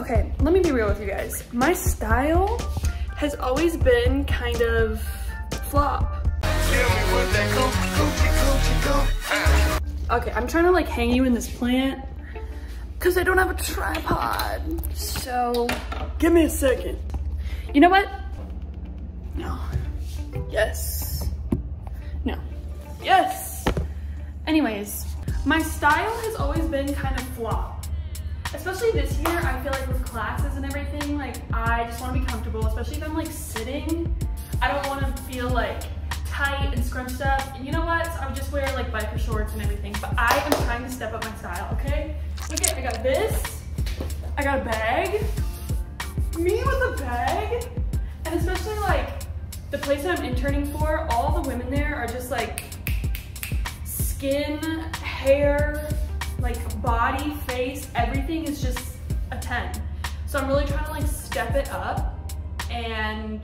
Okay, let me be real with you guys. My style has always been kind of flop. Okay, I'm trying to like hang you in this plant because I don't have a tripod. So give me a second. You know what? No. Yes. No. Yes. Anyways, my style has always been kind of flop. Especially this year, I feel like with classes and everything, like I just want to be comfortable, especially if I'm like sitting. I don't want to feel like tight and scrunched up. And you know what? So I would just wear like biker shorts and everything. But I am trying to step up my style, okay? Look at, I got this. I got a bag. Me with a bag. And especially like the place that I'm interning for, all the women there are just like skin, hair, body, face, everything is just a 10. So I'm really trying to like step it up and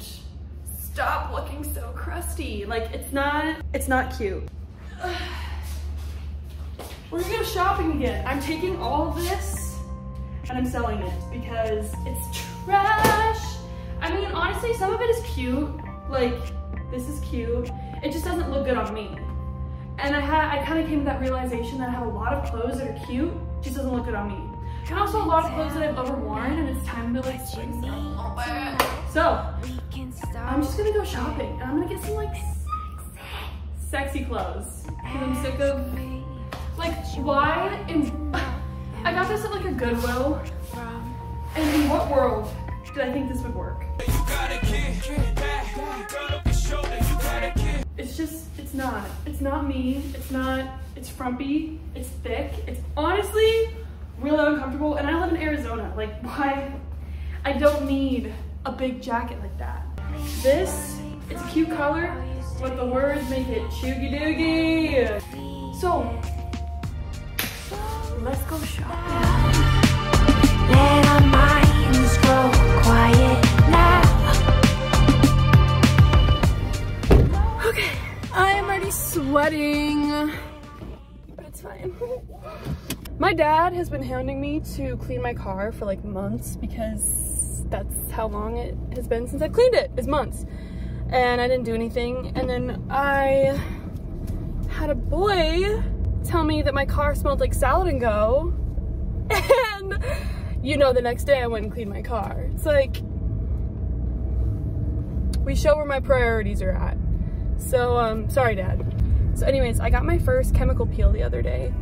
stop looking so crusty. Like it's not, it's not cute. We're gonna go shopping again. I'm taking all of this and I'm selling it because it's trash. I mean, honestly, some of it is cute. Like, this is cute. It just doesn't look good on me. And I had, I kind of came to that realization that I have a lot of clothes that are cute, just doesn't look good on me. And also a lot of clothes that I've overworn and it's time to like swing. So, I'm just gonna go shopping and I'm gonna get some like sexy clothes. Cause I'm sick of, like why in, I got this at like a Goodwill. And in what world did I think this would work? Not. It's not me. It's not, it's frumpy. It's thick. It's honestly really uncomfortable. And I live in Arizona. Like, why? I don't need a big jacket like that. This, it's a cute color, but the words make it choogy doogie. So, let's go shopping. Sweating, but it's fine. My dad has been hounding me to clean my car for like months because that's how long it has been since I cleaned it, is months. And I didn't do anything. And then I had a boy tell me that my car smelled like salad and go. And you know, the next day I went and cleaned my car. It's like, we show where my priorities are at. So, um, sorry dad. So anyways, I got my first chemical peel the other day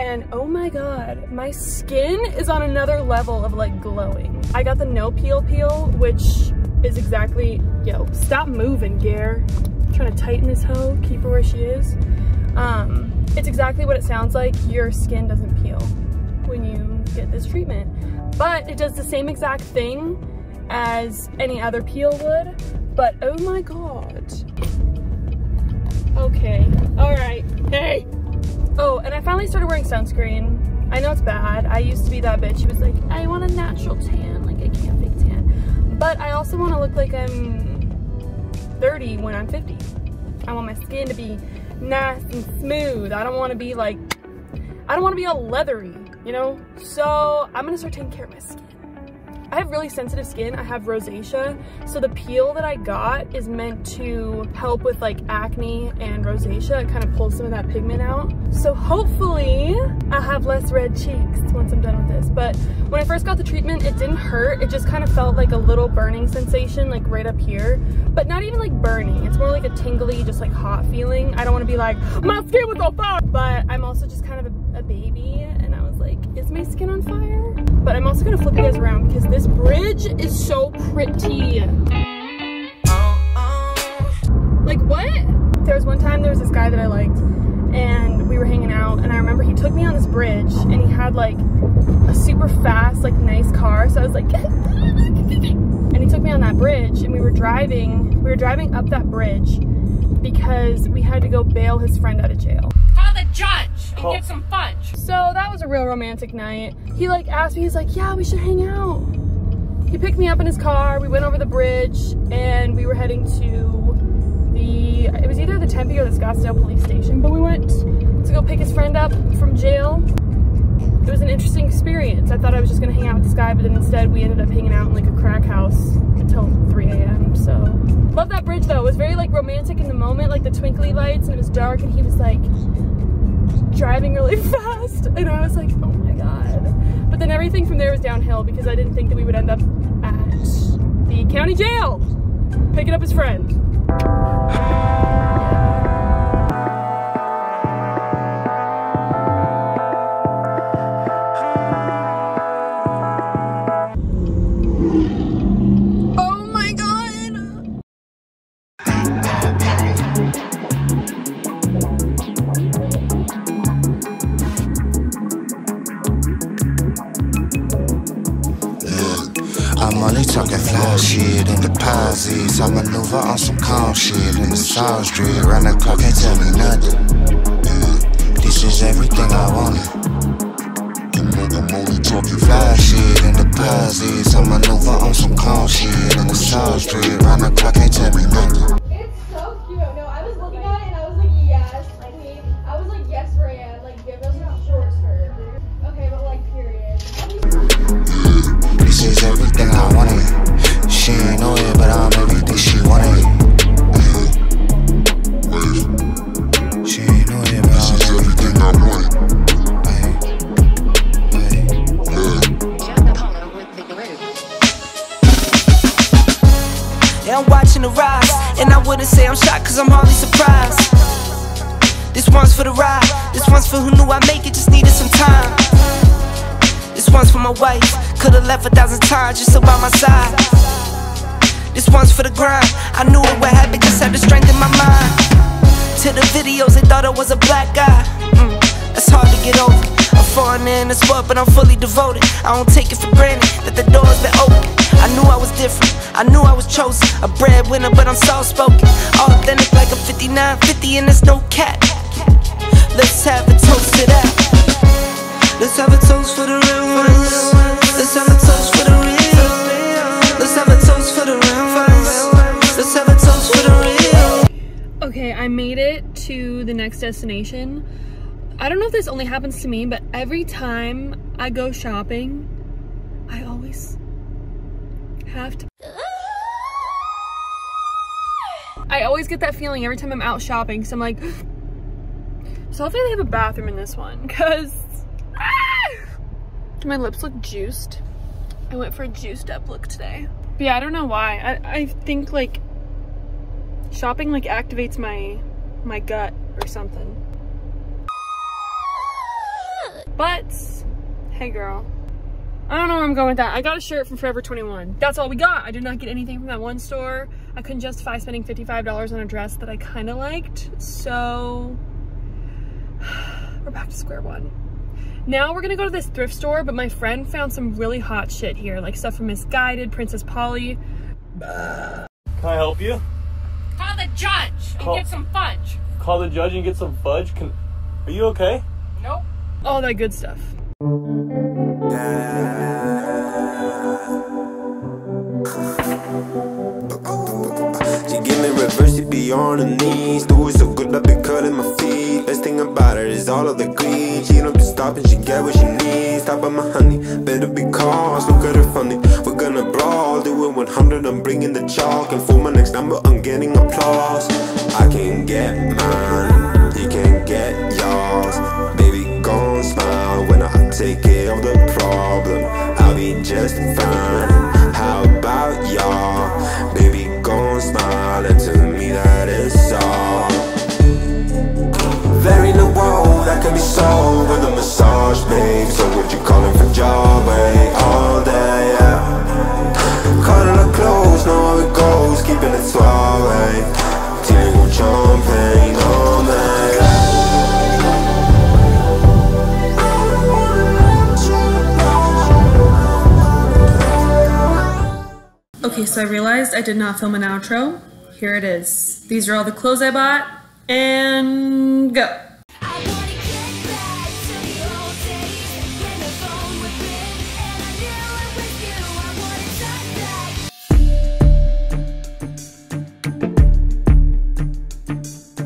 and oh my god, my skin is on another level of like glowing. I got the no peel peel, which is exactly, yo, stop moving, Gare. Trying to tighten this hoe, keep her where she is. Um, it's exactly what it sounds like. Your skin doesn't peel when you get this treatment. But it does the same exact thing as any other peel would. But oh my god. Okay, all right, hey. Oh, and I finally started wearing sunscreen. I know it's bad. I used to be that bitch. She was like, I want a natural tan. Like, I can't fake tan. But I also want to look like I'm 30 when I'm 50. I want my skin to be nice and smooth. I don't want to be like, I don't want to be all leathery, you know? So I'm going to start taking care of my skin. I have really sensitive skin. I have rosacea. So the peel that I got is meant to help with like acne and rosacea. It kind of pulls some of that pigment out. So hopefully I'll have less red cheeks once I'm done with this. But when I first got the treatment, it didn't hurt. It just kind of felt like a little burning sensation like right up here. But not even like burning. It's more like a tingly, just like hot feeling. I don't want to be like, my skin was on fire. But I'm also just kind of a, a baby is my skin on fire? But I'm also gonna flip you guys around because this bridge is so pretty. Like what? There was one time there was this guy that I liked and we were hanging out and I remember he took me on this bridge and he had like a super fast, like nice car. So I was like, and he took me on that bridge and we were driving, we were driving up that bridge because we had to go bail his friend out of jail. Call the judge and get some fudge. So that was a real romantic night. He like asked me, he's like, yeah, we should hang out. He picked me up in his car, we went over the bridge, and we were heading to the, it was either the Tempe or the Scottsdale police station, but we went to go pick his friend up from jail. it was an interesting experience. I thought I was just gonna hang out with this guy, but then instead we ended up hanging out in like a crack house until 3 a.m. So love that bridge though. It was very like romantic in the moment, like the twinkly lights, and it was dark, and he was like driving really fast, and I was like, oh my god. But then everything from there was downhill because I didn't think that we would end up at the county jail picking up his friend. Maneuver on some calm shit in the South Street. Round the clock, can't tell me nothing. Yeah, this is everything I wanted. I'm, I'm only talking fly shit and deposits. I maneuver on some calm shit in the South Street. Round the clock, can't tell me nothing. So cute. No, I was looking at it and I was like, yes. I was like, yes, Rand. Like, give us a short skirt. Okay, but like, period. This is everything I wanted. She ain't know it, I'm watching the rise, and I wouldn't say I'm shocked, cause I'm hardly surprised. This one's for the ride, this one's for who knew I'd make it, just needed some time. This one's for my wife, could've left a thousand times just so by my side. This one's for the grind, I knew it would happen, just had the strength in my mind. To the videos, they thought I was a black guy. Mm, that's hard to get over. I'm foreigner in the sport, but I'm fully devoted. I don't take it for granted that the door's been open. I knew I was different, I knew I was chosen. A breadwinner, but I'm soft spoken. Authentic like a 59, 50, and there's no cap. Let's have a toast to that. Let's have a toast for the real ones. Let's have a toast for the real. Let's have a toast for the real ones. Let's have a toast for the real. Okay, I made it to the next destination. I don't know if this only happens to me, but every time I go shopping, I always have to. I always get that feeling every time I'm out shopping, so I'm like, so hopefully they have a bathroom in this one, because my lips look juiced. I went for a juiced up look today. But yeah, I don't know why. I, I think like shopping like activates my my gut or something. But hey girl. I don't know where I'm going with that. I got a shirt from Forever 21. That's all we got. I did not get anything from that one store. I couldn't justify spending $55 on a dress that I kind of liked. So we're back to square one. Now we're gonna go to this thrift store, but my friend found some really hot shit here, like stuff from Missguided, Princess Polly. Can I help you? Call the judge and Call- get some fudge. Call the judge and get some fudge? Can Are you okay? Nope. All that good stuff. She on her knees. Do it so good, I be curling my feet. Best thing about her is all of the greed. She don't be stopping, she get what she needs. Stop by my honey, better be cautious. Look at her funny. We're gonna brawl, do it 100. I'm bringing the chalk, and for my next number, I'm getting applause. I can get mine, you can get yours. Baby, gon' smile when I take care of the problem. I'll be just fine. Job, eh? All day, yeah. Close, know how it goes, keeping it suave. Champagne. Okay, so I realized I did not film an outro. Here it is. These are all the clothes I bought, and go.